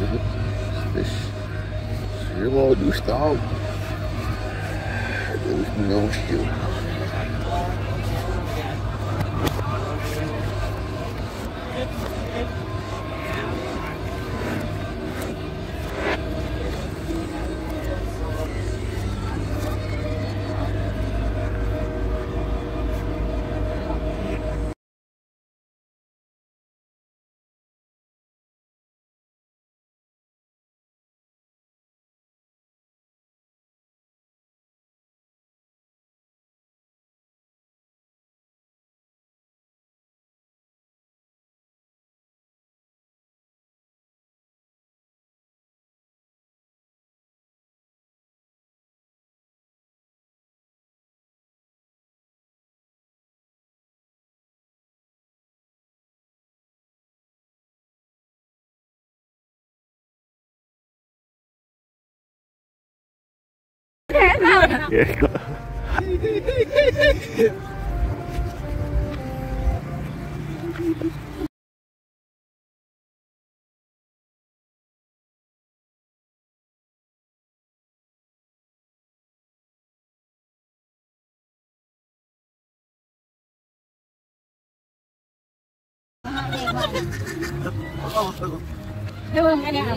Zero, zero, do stop. There is no shield. Đúng không, cả nhà?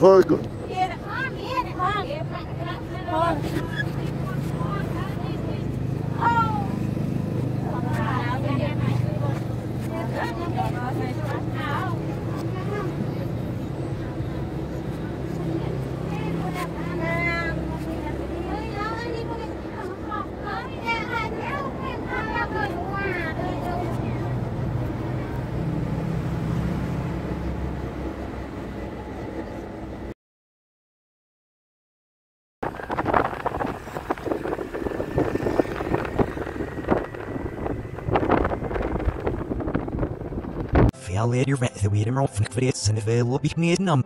Ôi, Gallery of the Widmer of Victoria's and available me number.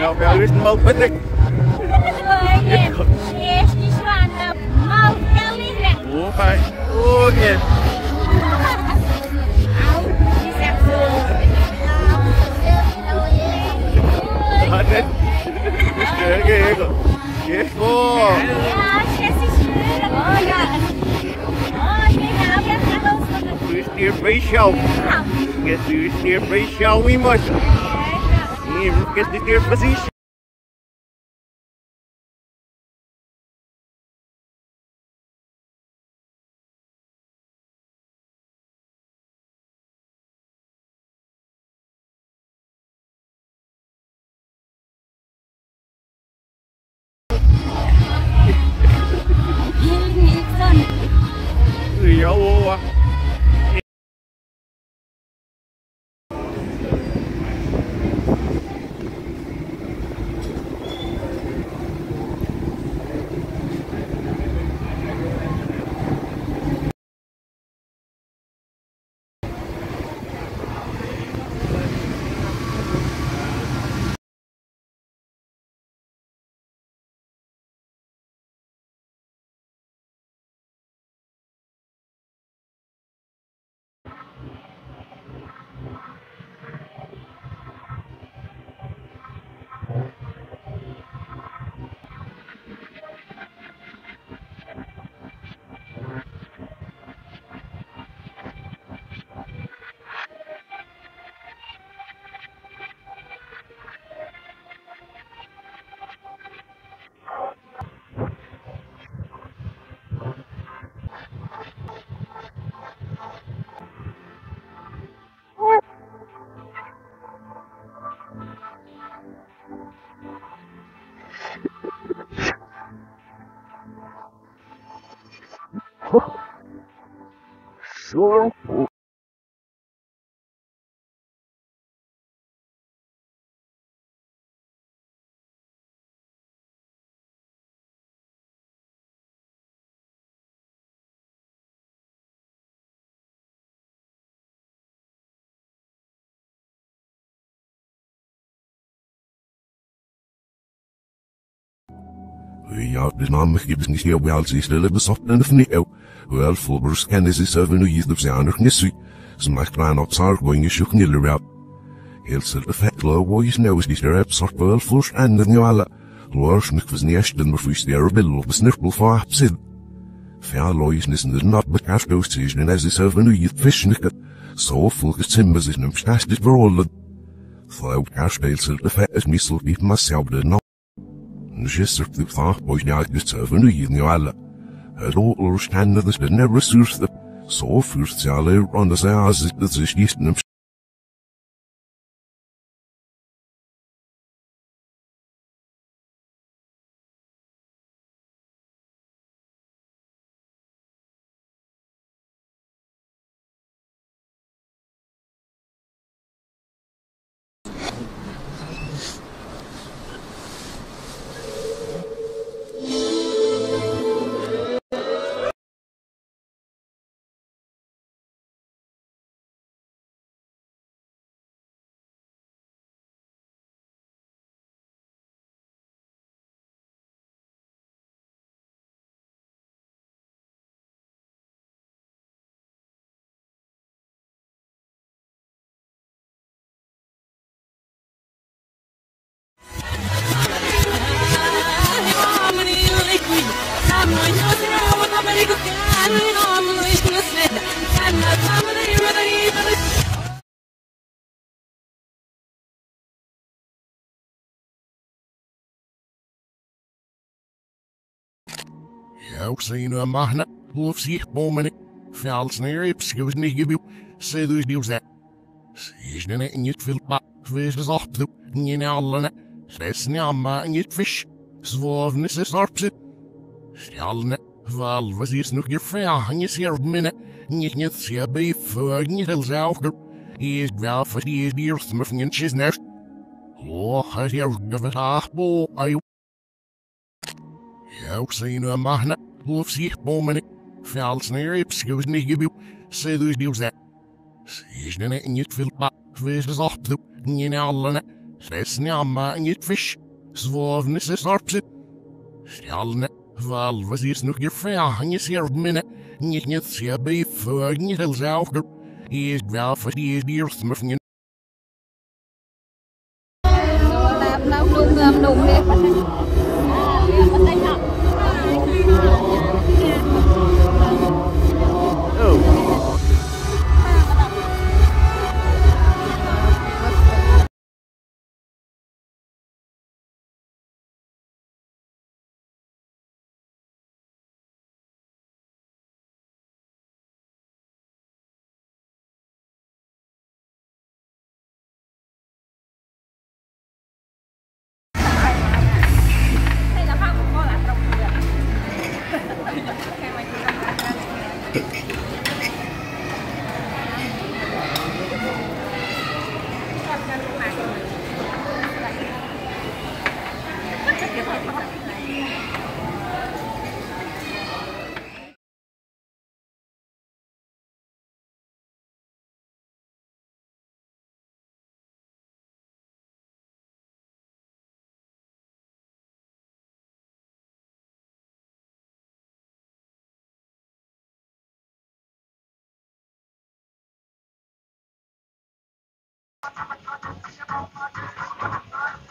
Cô- Fel vet vi med offentlig for et sende vel og bik med nam. Ja, wir müssen mal bitte. Opa, oke. Hadi. Oke, oke. Keko. Du ist hier Beischau. Jetzt du ist hier Beischau, wie Jetzt ist hier Versicherung. Ja, Sure. Ja, dus man gibt nicht hier wel sie stelle besoffen en niet au. Wel fulbers kennen sie seven nu yid of zijn nog nisui. Ze maakt ran op zar going je zoek niet eruit. Heel sel effect lo wo is nou is die er op sort wel flush en de alle. Loors nuk was niet den maar fuist der bill op snirpel voor hapsid. Fer lo is nissen der not bekast aus zwischen en as sie seven nu is verollen. Flau kaspelsel effect is missel wie myself de no. Gisteren de vraag was niet uitgestoven nu hier niet alle. Het oorlogstanden Jisırtlıkta oynadı tövünü yinyalı. Helo urşkendiz dinle resürsdip. So fürstyalı ronda sayazıklı zişnişnim Alcina eh, Magna, Lufsich Bomene, Valsner, Ipsius Nigibu, Sedus Diusa. Sejnene in het Vilpa, Vezes Opdu, Ninalana, Sresnama in het Fish, Zwornis is Orpse. Sjalne, was is nog je vragen, hier zerbmine, niet niet zeer voor niet als auger. Is wel voor die is die eerst mevnientjes nest. Oh, het je er gevaar, boe, I zijn eh, we. Wolf zegt moment Vals naar rips, je was niet dus nieuw zet. Zij is net niet veel pa. Wees de zacht doe. Nien allen. Zij niet amma en niet vis. Zwaaf niet zes arpsen. Zij allen. Wel, nog je vraag je zeer minne. Niet niet zeer bij voor niet heel is wel voor die eerst die Thank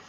you.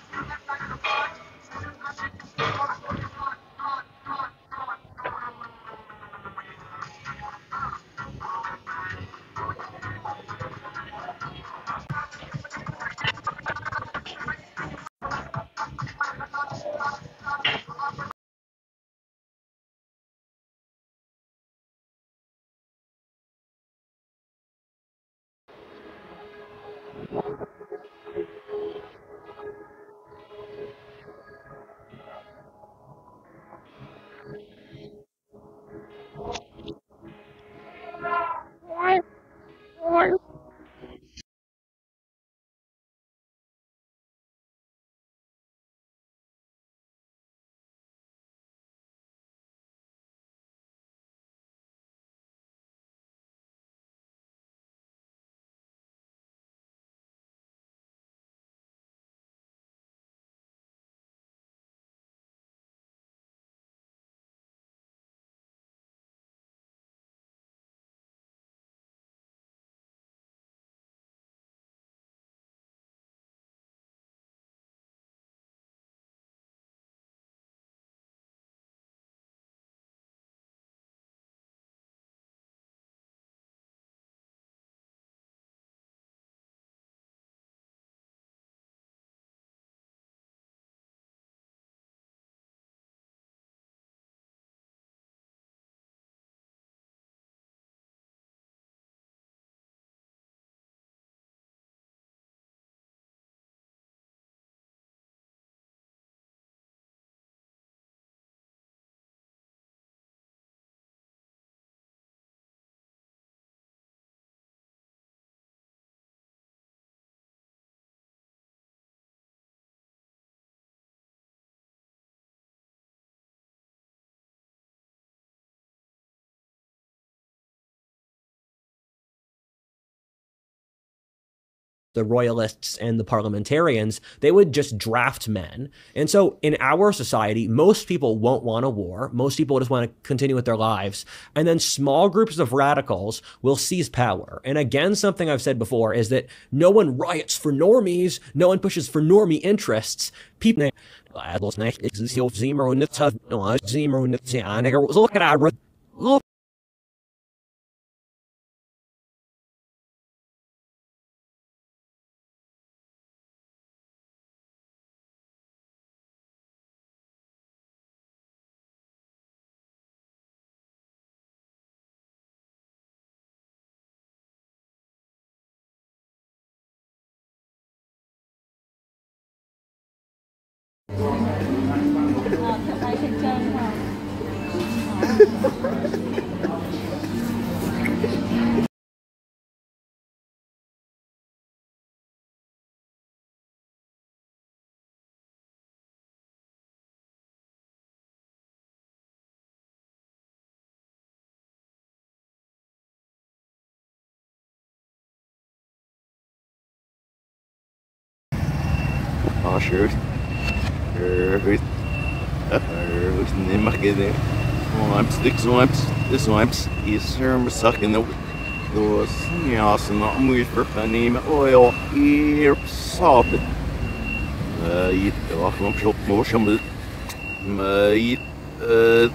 The royalists and the parliamentarians, they would just draft men. And so in our society, most people won't want a war. Most people just want to continue with their lives. And then small groups of radicals will seize power. And again, something I've said before is that no one riots for normies. No one pushes for normie interests. People. Sure. Sure. Who's nimmer det? Swamps, the swamps, the swamps. Is her sucking the those som har mye for funny oil here soft. Uh, it var from shop more some uh, it uh,